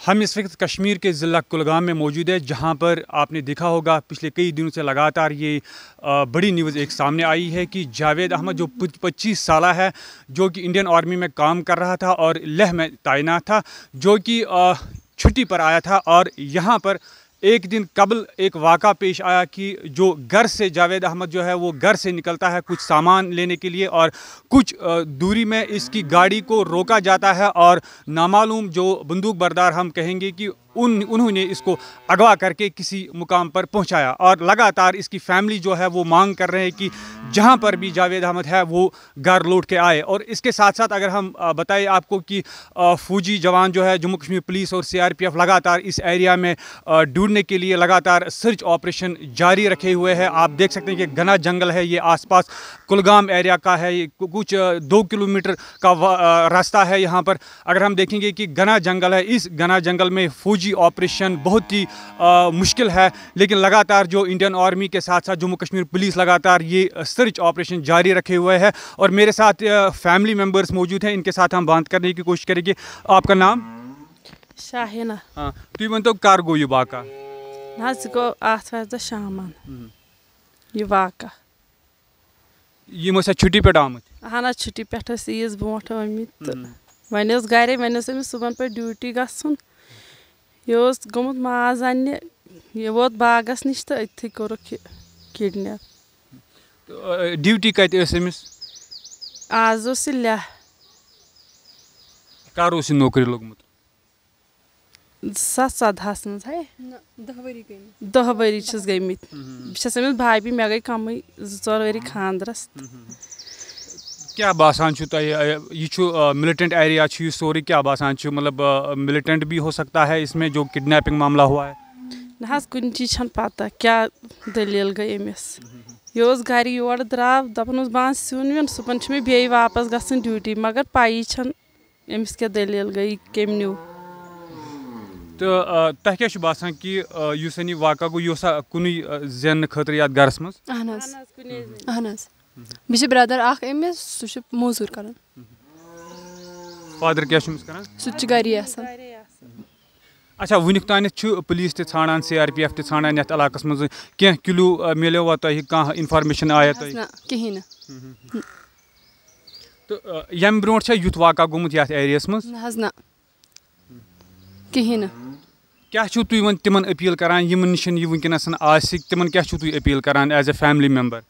हम इस वक्त कश्मीर के ज़िला कुलगाम में मौजूद है, जहाँ पर आपने देखा होगा, पिछले कई दिनों से लगातार ये बड़ी न्यूज़ एक सामने आई है कि जावेद अहमद, जो पच्चीस साल है, जो कि इंडियन आर्मी में काम कर रहा था और लह में तैनात था, जो कि छुट्टी पर आया था और यहाँ पर एक दिन कबल एक वाक़ा पेश आया कि जो घर से जावेद अहमद जो है वो घर से निकलता है कुछ सामान लेने के लिए और कुछ दूरी में इसकी गाड़ी को रोका जाता है और नामालूम जो बंदूक बरदार हम कहेंगे कि उन, उन्होंने इसको अगवा करके किसी मुकाम पर पहुँचाया। और लगातार इसकी फैमिली जो है, वो मांग कर रहे हैं कि जहाँ पर भी जावेद अहमद है, वो घर लौट के आए। और इसके साथ साथ अगर हम बताएँ आपको कि फौजी जवान जो है, जम्मू कश्मीर पुलिस और सीआरपीएफ लगातार इस एरिया में ढूँढने के लिए लगातार सर्च ऑपरेशन जारी रखे हुए हैं। आप देख सकते हैं कि घना जंगल है, ये आसपास कुलगाम एरिया का है कुछ दो किलोमीटर का रास्ता है यहाँ पर। अगर हम देखेंगे कि घना जंगल है, इस घना जंगल में फौजी फौजी ऑपरेशन बहुत ही मुश्किल है। लेकिन लगातार जो इंडियन आर्मी के साथ साथ जम्मू कश्मीर पुलिस लगातार ये सर्च ऑपरेशन जारी रखे हुए है। और मेरे साथ फैमिली मेंबर्स मौजूद हैं। इनके साथ हम बात करने की कोशिश करेंगे। आपका नाम? शाहिना। हाँ तुम वन तो कर गो यह वाक़ा गो आथवार शामान यह वाक़ा यम छुट्टी पे आमुत अहन छुट्टी पे ईज ब्रोट आमित वन गे वन सुबह पे ड्यूटी गन यह गोमुत माज अन्य यह वोत बागस नश तो अथी कोरक किडनैप ड्यूटी कत आज लह कर नौकरी लोगमुत सात सदहस मज है दह वरी गमित बस भाभी मे गई कम ज़ोर वरी खानदरस क्या बासान यह मिलिटेंट एरिया सोरी क्या बासान मतलब मिलिटेंट भी हो सकता है इसमें जो किडनैपिंग मामला हुआ है? ना कुन चीज़ पता। क्या दलील गई अमिस यह गर योर द्राव दपान बह सुन वन सुबह मे बे वापस ग ड्यूटी। मगर पाई अमिस क्या दलील गई? कम न्यू? तो तह क्या बासान कि वाक़ गो यह कुन जेन खतर ये गरस मह मे ब्रदर अमिस सह मोजूर कर फादर क्या सह गरी अच्छा वुनिक तान पुलिस ते ठान सी आर पी एफ़ ते ठान ये इलाक मज कह किलू मिलो तुम कह इनफॉर्मेशन आया कहें तो यम ब्रो युथ वाक़ गोमुत ये एरिया मज ना कहें क्या तुम तिमन अपील करान यम निश वनकस तिमन क्या अपील करान एज ए फैमिली मेंबर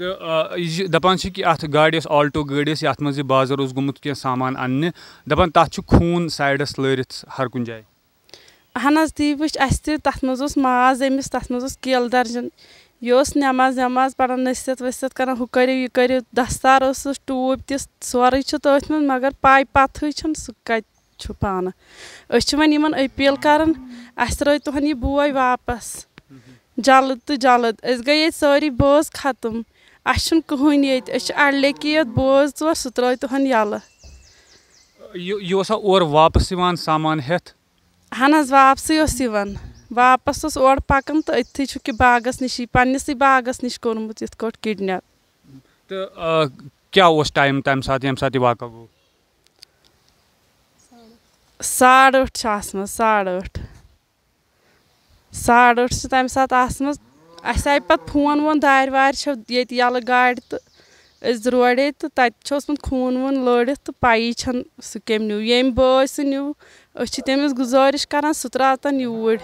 सारी बस गरस मज चोर बस चोनवे अड़लेक वन यमिस यम बॉय सह न्यू सह त्रोतन तमिस वापस पन अमानत सूजन घर तो दपान कि अत गाड़ी आल्टो गाड़ी ये मज बाज़ार गोमुत कह सामान अन्न दपान तथ खून साइडस लरित हर कुन जाए अहन ती वो तथ मज माज अमिस तथ मज केल दर्जन यह नमाज़ नमाज़ पढ़ान नसीहत वसीहत कर हु करो यह करो दस्तार टूब ति सोरे तथ मज मगर पाई पथ सह कत पान वन अपील कर अस त्रो तुहन यह बॉय वापस जल्द तो जल्द गई सारी बस खत्म अस कहन ये अड़लेकी योत बोज चोर सह त्रो तुहन यल यह और वापस सामान हेत अहन वापस वापस ओर पकान तो अथी कि बागस नश पन्नस बागस नश कोर्मुत इत किडनैप तो क्या टाइम तम सात यम सात वाक़ गो साढ़ ठ साढ़ ठ साढ़ ठ तम सात अस आई पे फ़ोन वोन दार वार ये यल गाड़ तो द्रोड़े तो तत खून वून लड़ित तो पाई सह कम न्यू यम बॉय सह न्यू तमिस गुजारिश कर सह त्रातन यूर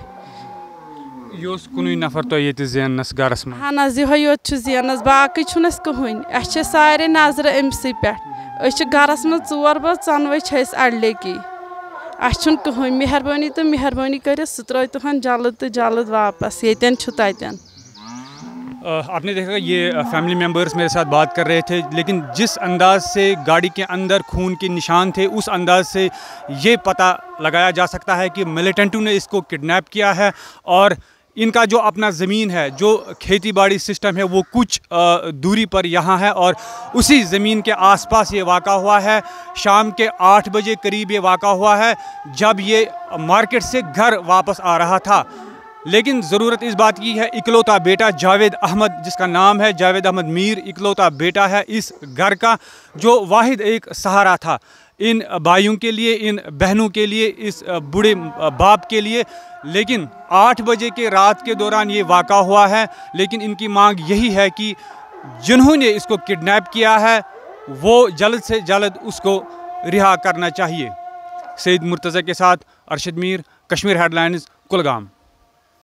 नफर तो जेनस गरस अहन यह योत जेनस बाकी कहन अस सारे नज़र अमस पे गरस मज चोर बज चनवे अड़लेकी अस कहन मेहरबानी तो मेहरबानी कर सह त्रो तुहन जल्द तो जल्द वापस ये तन आपने देखा ये फैमिली मेंबर्स मेरे साथ बात कर रहे थे, लेकिन जिस अंदाज से गाड़ी के अंदर खून के निशान थे, उस अंदाज से ये पता लगाया जा सकता है कि मिलिटेंटू ने इसको किडनैप किया है और इनका जो अपना ज़मीन है, जो खेती बाड़ी सिस्टम है, वो कुछ दूरी पर यहाँ है और उसी ज़मीन के आसपास ये वाक़ा हुआ है। शाम के आठ बजे करीब ये वाक़ा हुआ है जब ये मार्केट से घर वापस आ रहा था। लेकिन ज़रूरत इस बात की है, इकलौता बेटा जावेद अहमद, जिसका नाम है जावेद अहमद मीर, इकलौता बेटा है इस घर का, जो वाहिद एक सहारा था। इन भाइयों के लिए, इन बहनों के लिए, इस बूढ़े बाप के लिए। लेकिन आठ बजे के रात के दौरान ये वाक़ा हुआ है, लेकिन इनकी मांग यही है कि जिन्होंने इसको किडनैप किया है, वो जल्द से जल्द उसको रिहा करना चाहिए। सईद मुर्तज़ा के साथ अरशद मीर, कश्मीर हेडलाइंस, कुलगाम।